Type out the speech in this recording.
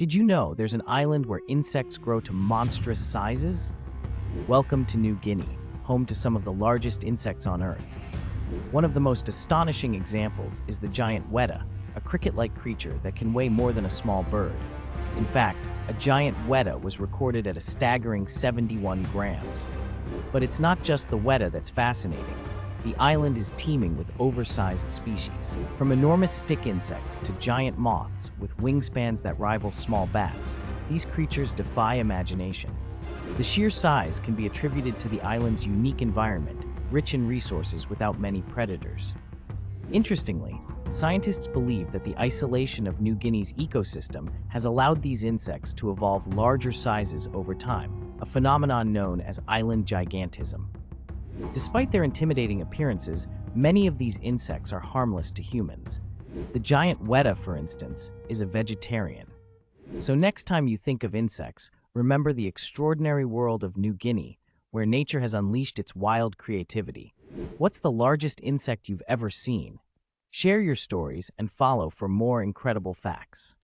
Did you know there's an island where insects grow to monstrous sizes? Welcome to New Guinea, home to some of the largest insects on Earth. One of the most astonishing examples is the giant weta, a cricket-like creature that can weigh more than a small bird. In fact, a giant weta was recorded at a staggering 71 grams. But it's not just the weta that's fascinating. The island is teeming with oversized species, from enormous stick insects to giant moths with wingspans that rival small bats. These creatures defy imagination. The sheer size can be attributed to the island's unique environment, rich in resources without many predators. Interestingly, scientists believe that the isolation of New Guinea's ecosystem has allowed these insects to evolve larger sizes over time, a phenomenon known as island gigantism. Despite their intimidating appearances, many of these insects are harmless to humans. The giant weta, for instance, is a vegetarian. So next time you think of insects, remember the extraordinary world of New Guinea, where nature has unleashed its wild creativity. What's the largest insect you've ever seen? Share your stories and follow for more incredible facts.